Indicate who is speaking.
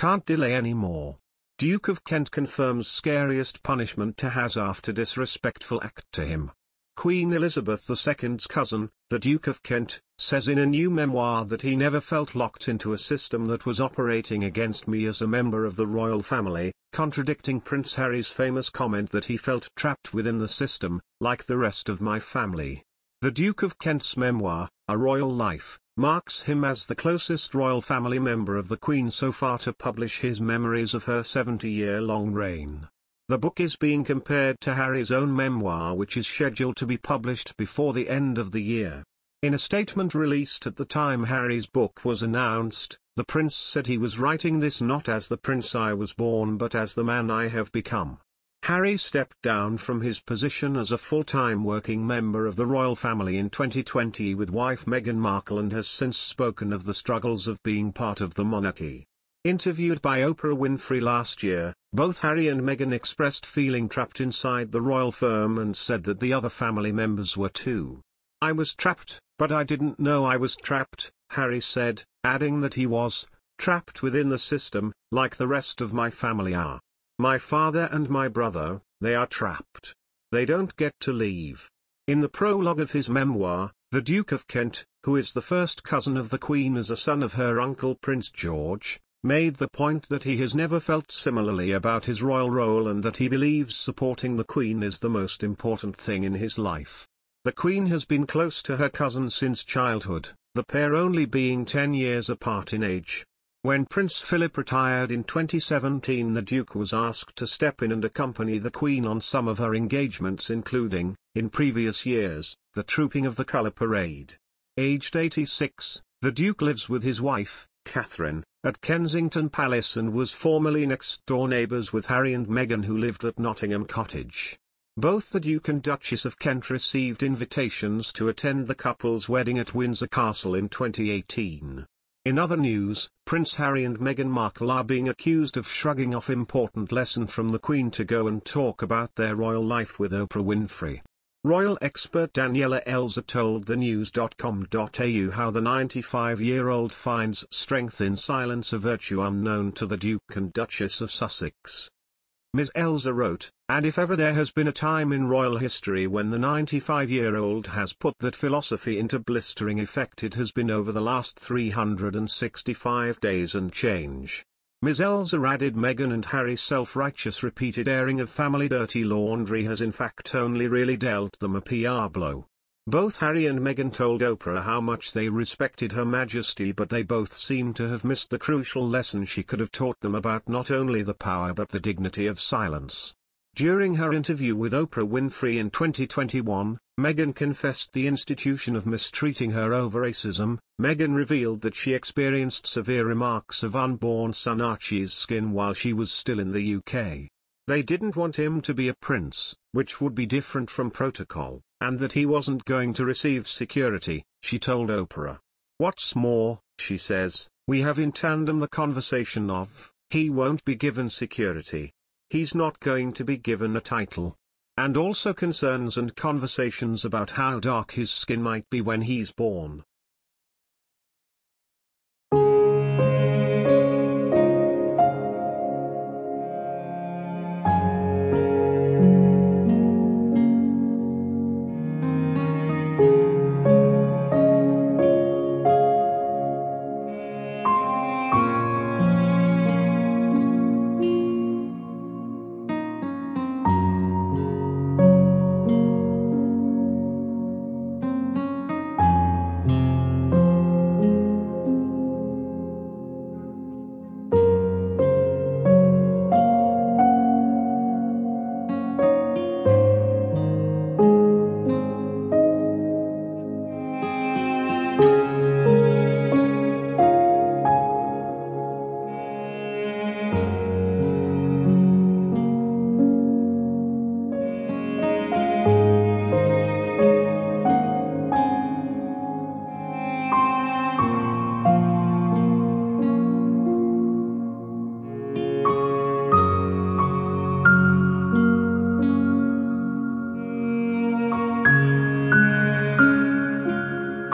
Speaker 1: Can't delay any more. Duke of Kent confirms scariest punishment to Haz after disrespectful act to him. Queen Elizabeth II's cousin, the Duke of Kent, says in a new memoir that he never felt locked into a system that was operating against me as a member of the royal family, contradicting Prince Harry's famous comment that he felt trapped within the system, like the rest of my family. The Duke of Kent's memoir, A Royal Life, marks him as the closest royal family member of the Queen so far to publish his memories of her 70-year-long reign. The book is being compared to Harry's own memoir which is scheduled to be published before the end of the year. In a statement released at the time Harry's book was announced, the prince said he was writing this not as the prince I was born but as the man I have become. Harry stepped down from his position as a full-time working member of the royal family in 2020 with wife Meghan Markle and has since spoken of the struggles of being part of the monarchy. Interviewed by Oprah Winfrey last year, both Harry and Meghan expressed feeling trapped inside the royal firm and said that the other family members were too. I was trapped, but I didn't know I was trapped, Harry said, adding that he was trapped within the system, like the rest of my family are. My father and my brother, they are trapped. They don't get to leave. In the prologue of his memoir, the Duke of Kent, who is the first cousin of the Queen as a son of her uncle Prince George, made the point that he has never felt similarly about his royal role and that he believes supporting the Queen is the most important thing in his life. The Queen has been close to her cousin since childhood, the pair only being 10 years apart in age. When Prince Philip retired in 2017 the Duke was asked to step in and accompany the Queen on some of her engagements including, in previous years, the Trooping of the Colour Parade. Aged 86, the Duke lives with his wife, Catherine, at Kensington Palace and was formerly next-door neighbours with Harry and Meghan who lived at Nottingham Cottage. Both the Duke and Duchess of Kent received invitations to attend the couple's wedding at Windsor Castle in 2018. In other news, Prince Harry and Meghan Markle are being accused of shrugging off important lesson from the Queen to go and talk about their royal life with Oprah Winfrey. Royal expert Daniela Elser told thenews.com.au how the 95-year-old finds strength in silence a virtue unknown to the Duke and Duchess of Sussex. Ms. Elser wrote, and if ever there has been a time in royal history when the 95-year-old has put that philosophy into blistering effect it has been over the last 365 days and change. Ms. Elser added Meghan and Harry's self-righteous repeated airing of family dirty laundry has in fact only really dealt them a PR blow. Both Harry and Meghan told Oprah how much they respected Her Majesty but they both seem to have missed the crucial lesson she could have taught them about not only the power but the dignity of silence. During her interview with Oprah Winfrey in 2021, Meghan confessed the institution of mistreating her over racism. Meghan revealed that she experienced severe remarks of unborn son Archie's skin while she was still in the UK. They didn't want him to be a prince, which would be different from protocol, and that he wasn't going to receive security, she told Oprah. What's more, she says, we have in tandem the conversation of, he won't be given security, he's not going to be given a title. And also concerns and conversations about how dark his skin might be when he's born.